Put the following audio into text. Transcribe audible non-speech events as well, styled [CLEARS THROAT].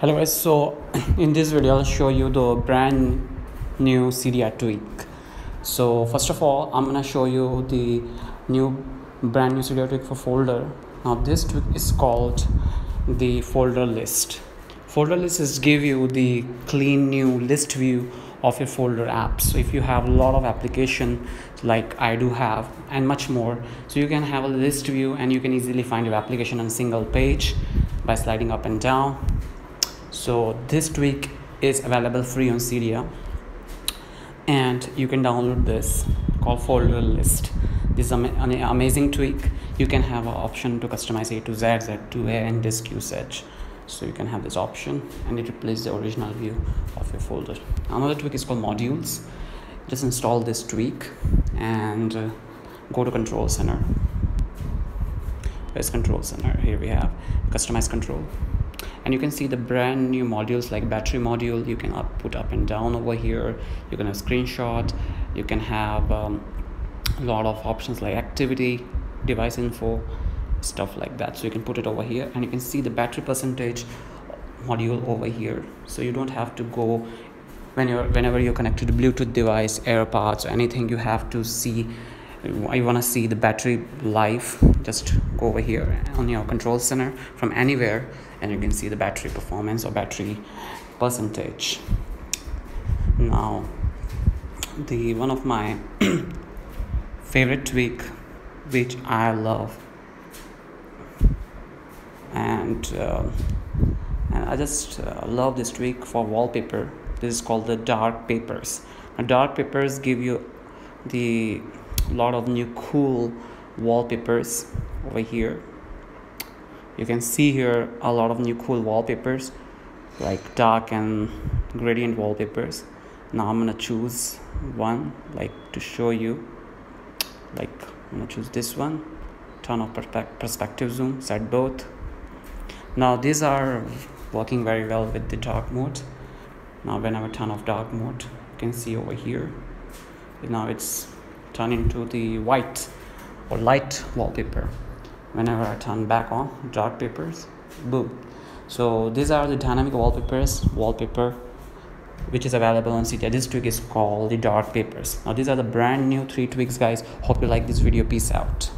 hello guys so [CLEARS THROAT] in this video i'll show you the brand new cydia tweak. So first of all i'm gonna show you the new brand new cydia tweak for folder. Now this tweak is called the folder list. Folder list is give you the clean new list view of your folder apps. So if you have a lot of application like i do have and much more so you can have a list view and you can easily find your application on single page by sliding up and down so this tweak is available free on cydia and you can download this called folder list. This is an amazing tweak. You can have an option to customize a to z z2a and disk usage. So you can have this option and it replaces the original view of your folder. Another tweak is called Modulus. Just install this tweak and uh, go to control center. There's control center. Here we have customize control and you can see the brand new modules like battery module you can up, put up and down over here. You can have screenshot. You can have um, a lot of options like activity device info stuff like that. So you can put it over here. And you can see the battery percentage module over here. So you don't have to go when you're whenever you're connected to bluetooth device airpods or anything you have to see you want to see the battery life. Just go over here on your control center from anywhere and you can see the battery performance or battery percentage. Now the one of my [CLEARS THROAT] favorite tweak which i love and uh, and I just uh, love this tweak for wallpaper. This is called the dark papers. Now, dark papers give you the lot of new cool wallpapers over here. You can see here a lot of new cool wallpapers like dark and gradient wallpapers. Now I'm gonna choose one like to show you. Like I'm gonna choose this one. Turn off perspective zoom set both. Now these are working very well with the dark mode. Now whenever turn off dark mode you can see over here. Now it's turning into the white or light wallpaper whenever I turn back on dark papers boom so these are the dynamic wallpapers wallpaper which is available on Cydia. This tweak is called the dark papers. Now these are the brand new three tweaks guys. Hope you like this video. Peace out.